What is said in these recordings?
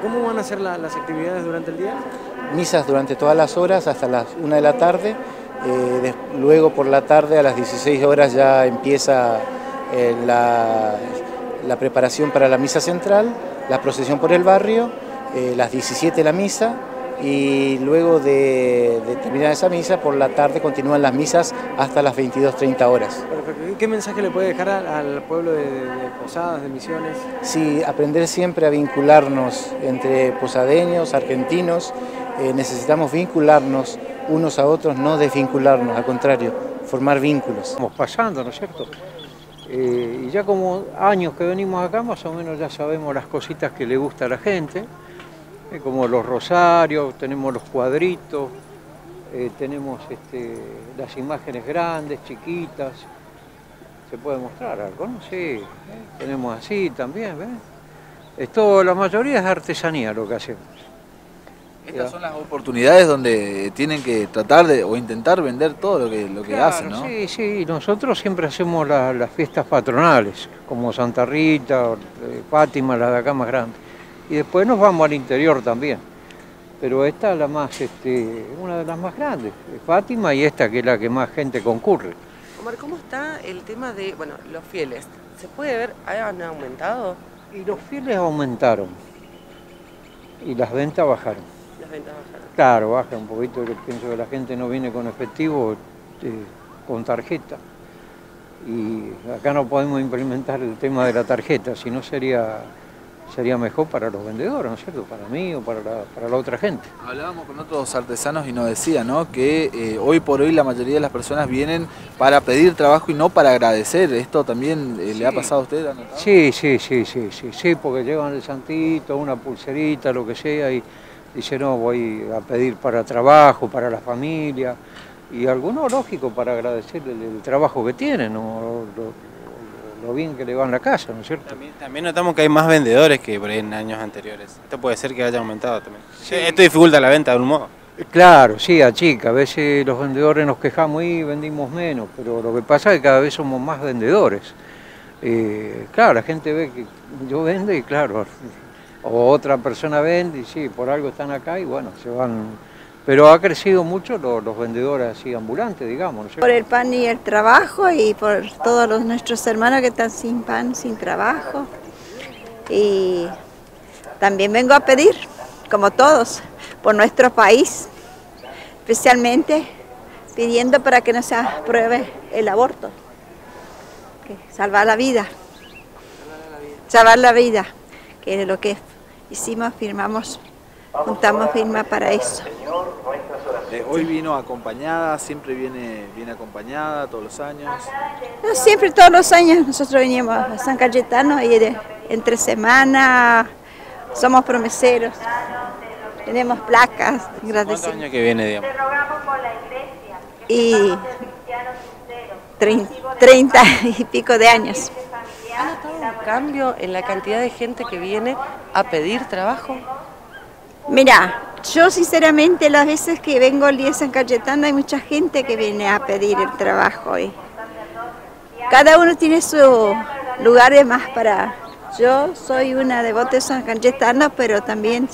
¿Cómo van a ser la- las actividades durante el día? Misas durante todas las horas hasta las 1 de la tarde. eh, luego por la tarde a las 16 horas ya empieza eh, la, la preparación para la misa central, la procesión por el barrio, eh, las 17 la misa y luego de, de terminar esa misa por la tarde continúan las misas hasta las 22.30 horas. Perfecto. ¿Y ¿Qué mensaje le puede dejar al, pueblo de, Posadas, de Misiones? Sí, aprender siempre a vincularnos entre posadeños, argentinos, eh, necesitamos vincularnos unos a otros, no desvincularnos, al contrario, formar vínculos. Estamos pasando, ¿no es cierto? Eh, y ya como años que venimos acá, más o menos ya sabemos las cositas que le gusta a la gente, como los rosarios, tenemos los cuadritos, eh, tenemos este, las imágenes grandes, chiquitas. ¿Se puede mostrar algo? No sí, eh, tenemos así también, ¿ves? Esto, la mayoría es artesanía lo que hacemos. Estas son las oportunidades donde tienen que tratar de o intentar vender todo lo que, lo que Claro, hacen, ¿no? Sí, sí, nosotros siempre hacemos la- las fiestas patronales, como Santa Rita, eh, Fátima, la de acá más grande. Y después nos vamos al interior también. Pero esta es la más, este, una de las más grandes, Fátima y esta que es la que más gente concurre. Omar, ¿cómo está el tema de, bueno, los fieles? ¿Se puede ver, han aumentado Y los fieles aumentaron y las ventas bajaron. las ventas bajaron? Claro, baja un poquito, yo pienso que la gente no viene con efectivo, eh, con tarjeta. Y acá no podemos implementar el tema de la tarjeta, si no sería, sería mejor para los vendedores, ¿no es cierto? Para mí o para la, para la otra gente. Hablábamos con otros artesanos y nos decían ¿no? que eh, hoy por hoy la mayoría de las personas vienen para pedir trabajo y no para agradecer. ¿Esto también eh, le ha pasado a usted? Sí, sí, sí, sí, sí, sí, porque llevan el santito, una pulserita, lo que sea, y dicen, no, voy a pedir para trabajo, para la familia, y algunos, lógico, para agradecer el, el trabajo que tienen, o lo, lo bien que le va en la casa, ¿no es cierto? También, también notamos que hay más vendedores que por ahí en años anteriores. Esto puede ser que haya aumentado también. Esto dificulta la venta de un modo. Claro, sí, a chica, a veces los vendedores nos quejamos y vendimos menos, pero lo que pasa es que cada vez somos más vendedores. Eh, claro, la gente ve que yo vendo y claro, o otra persona vende y sí, por algo están acá y bueno, se van. Pero ha crecido mucho los, vendedores así ambulantes, digamos, ¿no? Por el pan y el trabajo y por todos los, nuestros hermanos que están sin pan, sin trabajo. Y también vengo a pedir, como todos, por nuestro país, especialmente pidiendo para que no se apruebe el aborto, que salvar la vida, salvar la vida, que es lo que hicimos, firmamos, juntamos firma para eso. Eh, hoy vino acompañada, siempre viene, viene acompañada todos los años. No, siempre, todos los años, nosotros veníamos a San Cayetano y de- entre semana somos promeseros. Tenemos placas, ¿Cuántos agradecemos. años que viene, digamos? Y trein- treinta y pico de años. ¿Ha notado un cambio en la cantidad de gente que viene a pedir trabajo? Mira, yo sinceramente las veces que vengo al día de San Cayetano hay mucha gente que viene a pedir el trabajo y cada uno tiene su lugar de más para... Yo soy una devota de San Cayetano, pero también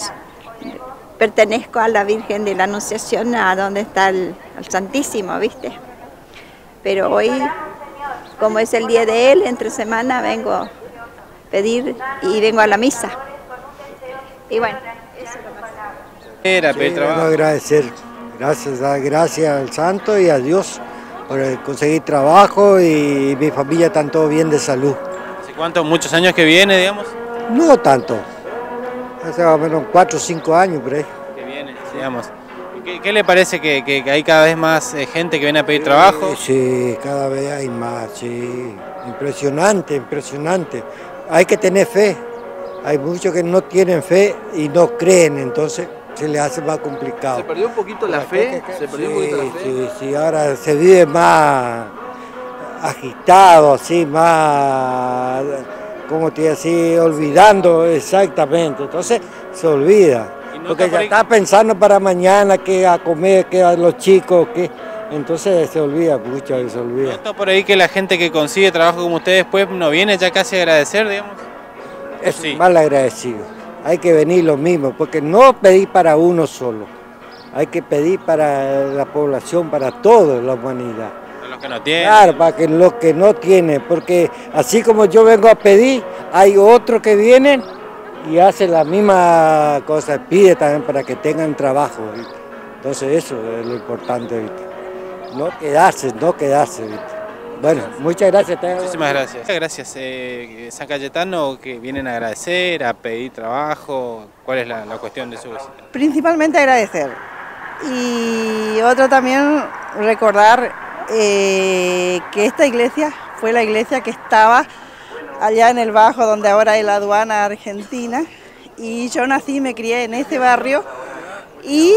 pertenezco a la Virgen de la Anunciación, a donde está el, el Santísimo, ¿viste? Pero hoy, como es el día de él, entre semana vengo a pedir y vengo a la misa. Y bueno, eso es lo más. Era Sí, agradecer, gracias, gracias al santo y a Dios por eh, conseguir trabajo y mi familia están todos bien de salud. ¿Hace cuántos, muchos años que viene, digamos? No tanto, hace más o menos cuatro o cinco años por ahí. Que viene, digamos. ¿Y ¿Qué, qué le parece que, que- que hay cada vez más eh, gente que viene a pedir trabajo? Sí, cada vez hay más, sí. Impresionante, impresionante. Hay que tener fe. Hay muchos que no tienen fe y no creen, entonces se les hace más complicado. ¿Se perdió un poquito la fe? ¿Se perdió un poquito la fe? Sí, sí, ahora se vive más agitado, así, más, como te así, olvidando exactamente. Entonces se olvida. No Porque está por ya ahí- está pensando para mañana, qué a comer, qué a los chicos, qué. Entonces se olvida, mucho se olvida. ¿Noto por ahí que la gente que consigue trabajo como usted después no viene ya casi a agradecer, digamos? Es sí. mal agradecido. Hay que venir lo mismo, porque no pedir para uno solo, hay que pedir para la población, para toda la humanidad. Para los que no tienen. Claro, para que los que no tienen, porque así como yo vengo a pedir, hay otros que vienen y hacen la misma cosa, pide también para que tengan trabajo. ¿viste? Entonces eso es lo importante, no quedarse, no quedarse. ¿viste? Bueno, muchas gracias. Muchísimas gracias. Gracias. Eh, San Cayetano, que vienen a agradecer, a pedir trabajo. ¿Cuál es la, la cuestión de su visita? Principalmente agradecer. Y otro también recordar eh, que esta iglesia fue la iglesia que estaba allá en el Bajo, donde ahora hay la aduana argentina. Y yo nací y me crié en este barrio y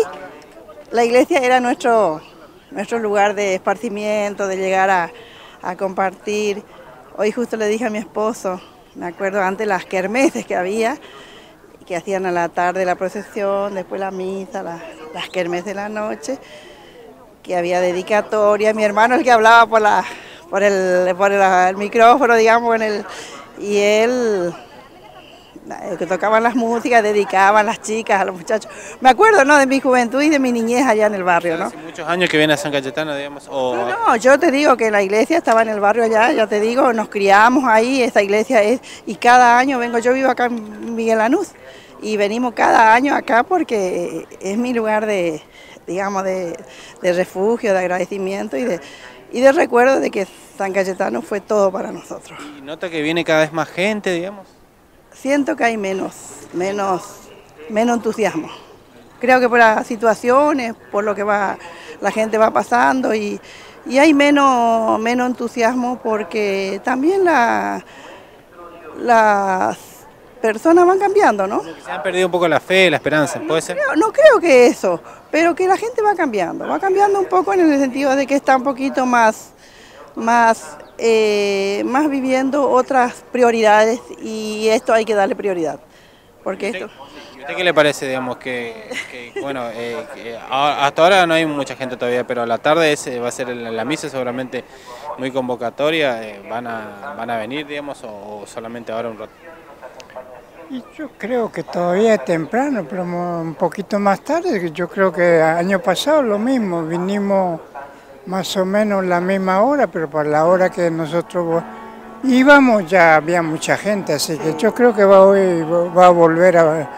la iglesia era nuestro, nuestro lugar de esparcimiento, de llegar a, a compartir. Hoy justo le dije a mi esposo, me acuerdo antes las kermeses que había, que hacían a la tarde la procesión, después la misa, la- las kermes de la noche, que había dedicatoria. Mi hermano el que hablaba por la por el, por el, micrófono, digamos, en el, y él que tocaban las músicas, dedicaban las chicas, a los muchachos. Me acuerdo, ¿no? De mi juventud y de mi niñez allá en el barrio, ¿no? Hace muchos años que viene a San Cayetano, digamos. O, No, yo te digo que la iglesia estaba en el barrio allá, ya te digo, nos criamos ahí, esa iglesia es, y cada año vengo, yo vivo acá en Miguel Lanús, y venimos cada año acá porque es mi lugar de, digamos, de, de refugio, de agradecimiento y de, y de recuerdo de que San Cayetano fue todo para nosotros. y nota que viene cada vez más gente, digamos. Siento que hay menos, menos, menos entusiasmo. Creo que por las situaciones, por lo que va, la gente va pasando y, y hay menos, menos entusiasmo porque también la, las personas van cambiando, ¿no? Se han perdido un poco la fe, la esperanza, ¿puede ser? Creo- no creo que eso, pero que la gente va cambiando, va cambiando un poco en el sentido de que está un poquito más, más, eh, más viviendo otras prioridades y esto hay que darle prioridad, porque esto... ¿Y usted qué le parece, digamos, que, que, bueno, eh, que hasta ahora no hay mucha gente todavía, pero a la tarde ese va a ser la, la misa seguramente muy convocatoria, eh, van, a, van a venir, digamos, o, o solamente ahora un rato? Y yo creo que todavía es temprano, pero un poquito más tarde. Yo creo que año pasado lo mismo, vinimos más o menos la misma hora, pero para la hora que nosotros íbamos ya había mucha gente, así que yo creo que va, hoy, va a volver a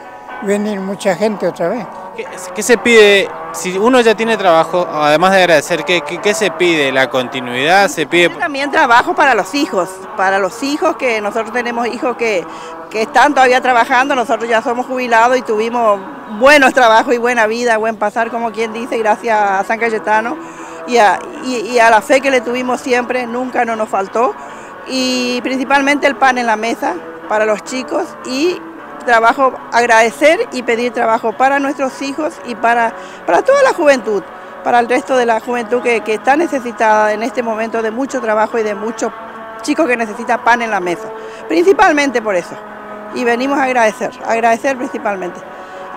venir mucha gente otra vez. ¿Qué, qué se pide, si uno ya tiene trabajo, además de agradecer, ¿qué, qué, qué se pide? ¿La continuidad? ¿Se pide...? También trabajo para los hijos, para los hijos que nosotros tenemos hijos que, que están todavía trabajando, nosotros ya somos jubilados y tuvimos buenos trabajos y buena vida, buen pasar, como quien dice, gracias a San Cayetano y a, y- y a la fe que le tuvimos siempre, nunca no nos faltó. Y principalmente el pan en la mesa para los chicos y trabajo, agradecer y pedir trabajo para nuestros hijos y para, para toda la juventud, para el resto de la juventud que, que está necesitada en este momento de mucho trabajo y de muchos chicos que necesitan pan en la mesa. Principalmente por eso. Y venimos a agradecer, agradecer principalmente.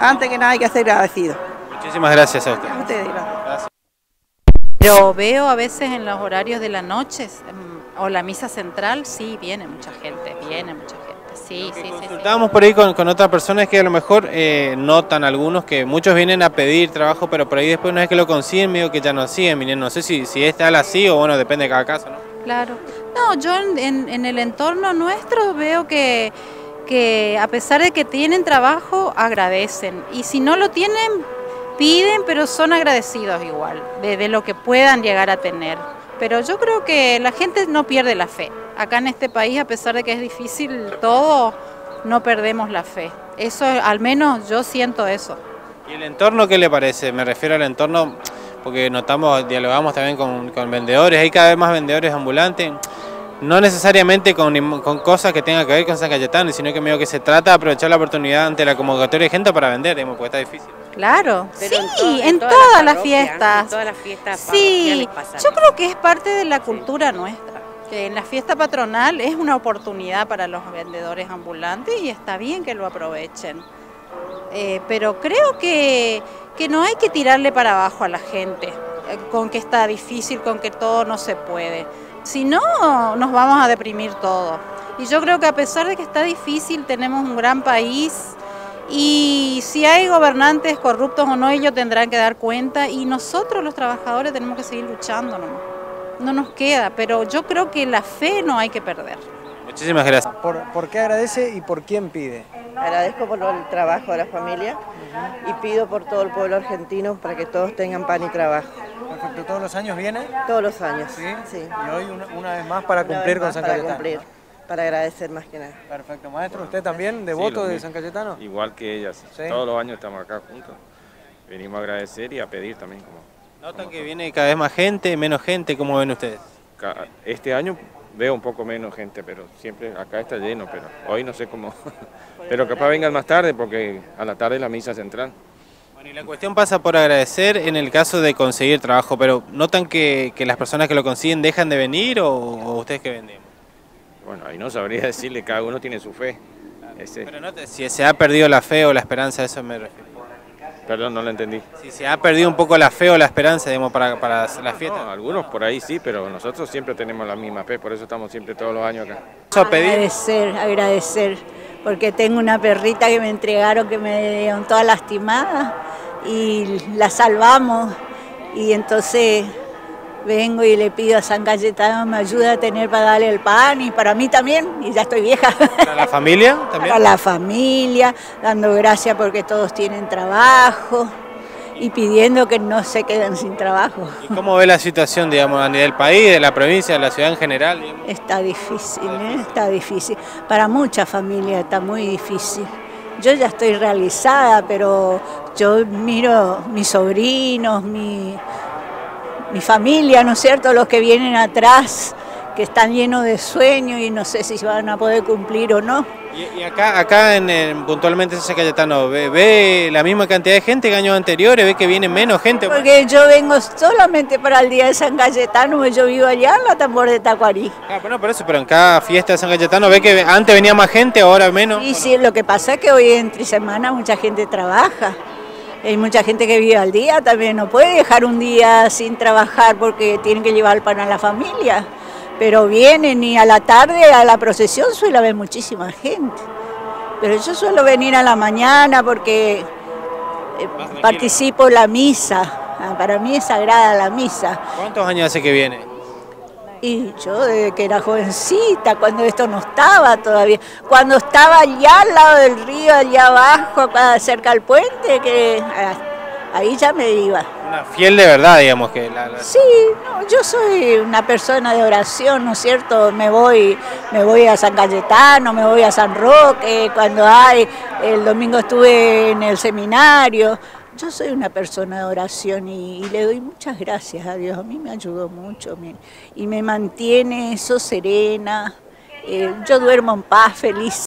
Antes que nada hay que ser agradecido. Muchísimas gracias a usted. A ustedes, gracias. Pero veo a veces en los horarios de la noche mm, o la misa central, sí, viene mucha gente, viene mucha gente. Sí, sí, sí, sí. Por ahí con, con otras personas que a lo mejor eh, notan algunos que muchos vienen a pedir trabajo, pero por ahí después una vez que lo consiguen, medio que ya no siguen viniendo. No sé si, si es tal así o bueno, depende de cada caso, ¿no? Claro. No, yo en, en- en el entorno nuestro veo que, que a pesar de que tienen trabajo, agradecen. Y si no lo tienen, piden, pero son agradecidos igual, de, de lo que puedan llegar a tener. Pero yo creo que la gente no pierde la fe. Acá en este país, a pesar de que es difícil todo, no perdemos la fe. Eso, al menos yo siento eso. ¿Y el entorno qué le parece? Me refiero al entorno porque notamos, dialogamos también con, con vendedores, hay cada vez más vendedores ambulantes, no necesariamente con, cosas que tengan que ver con San Cayetano, sino que medio que se trata de aprovechar la oportunidad ante la convocatoria de gente para vender, digamos, porque está difícil. Claro, Pero sí, en to- en en, todas todas, las fiestas. en todas las fiestas Sí, yo creo que es parte de la cultura nuestra. Que en la fiesta patronal es una oportunidad para los vendedores ambulantes y está bien que lo aprovechen. Eh, pero creo que, que no hay que tirarle para abajo a la gente eh, con que está difícil, con que todo no se puede. Si no, nos vamos a deprimir todos. Y yo creo que a pesar de que está difícil, tenemos un gran país Y si hay gobernantes corruptos o no, ellos tendrán que dar cuenta y nosotros los trabajadores tenemos que seguir luchando nomás. No nos queda, pero yo creo que la fe no hay que perder. Muchísimas gracias. ¿Por, por qué agradece y por quién pide? Agradezco por el trabajo de la familia y pido por todo el pueblo argentino para que todos tengan pan y trabajo. Perfecto, ¿todos los años viene? Todos los años. ¿Sí? Sí. Y hoy una, una vez más para cumplir con San para Cayetano. cumplir, para agradecer más que nada. Perfecto, maestro, ¿usted también devoto de mismo. San Cayetano? Igual que ellas. Sí. Todos los años estamos acá juntos. Venimos a agradecer y a pedir también. Como, ¿Notan que viene cada vez más gente, menos gente? ¿Cómo ven ustedes? este año veo un poco menos gente, pero siempre acá está lleno, pero hoy no sé cómo. pero capaz vengan más tarde porque a la tarde la misa central. Bueno, y la cuestión pasa por agradecer en el caso de conseguir trabajo, pero ¿notan que, que las personas que lo consiguen dejan de venir o, o ustedes que venden? Bueno, ahí no sabría decirle, cada uno tiene su fe. Ese- Pero no te- si se ha perdido la fe o la esperanza, eso me refiero. Perdón, no lo entendí. Si se ha perdido un poco la fe o la esperanza, digamos, para, para fiestas. No, algunos por ahí sí, pero nosotros siempre tenemos la misma fe, por eso estamos siempre todos los años acá. Agradecer, agradecer, porque tengo una perrita que me entregaron que me dieron toda lastimada y la salvamos y entonces vengo y le pido a San Cayetano me ayude a tener para darle el pan y para mí también, y ya estoy vieja. ¿Para la familia también? Para la familia, dando gracias porque todos tienen trabajo y pidiendo que no se queden sin trabajo. ¿Y cómo ve la situación, digamos, a nivel país, de la provincia, de la ciudad en general? digamos? Está difícil, ¿eh? está difícil. Para muchas familias está muy difícil. Yo ya estoy realizada, pero yo miro mis sobrinos, mi, mi familia, ¿no es cierto? Los que vienen atrás, que están llenos de sueños y no sé si van a poder cumplir o no. Y, y acá, acá en, en- puntualmente en San Cayetano, ¿ve, ve la misma cantidad de gente que años anteriores? ¿Ve que viene menos gente? Porque yo vengo solamente para el día de San Cayetano, porque yo vivo allá en la tambor de Tacuarí. Ah, bueno, por eso, pero en cada fiesta de San Cayetano, ¿ve que antes venía más gente, ahora menos? Y sí, lo que pasa es que hoy entre semana mucha gente trabaja. Hay mucha gente que vive al día también, no puede dejar un día sin trabajar porque tienen que llevar el pan a la familia. Pero vienen y a la tarde a la procesión suele haber muchísima gente. Pero yo suelo venir a la mañana porque eh, participo en la misa. Ah, Para mí es sagrada la misa. ¿Cuántos años hace que viene? Y yo desde que era jovencita, cuando esto no estaba todavía, cuando estaba allá al lado del río, allá abajo, cerca del puente, que ah, ahí ya me iba. Una fiel de verdad, digamos, que la, la- Sí, no, yo soy una persona de oración, ¿no es cierto? Me voy, me voy a San Cayetano, me voy a San Roque, cuando hay, el domingo estuve en el seminario. Yo soy una persona de oración y, y le doy muchas gracias a Dios. A mí me ayudó mucho mire, y me mantiene eso serena. Eh, yo duermo en paz, feliz.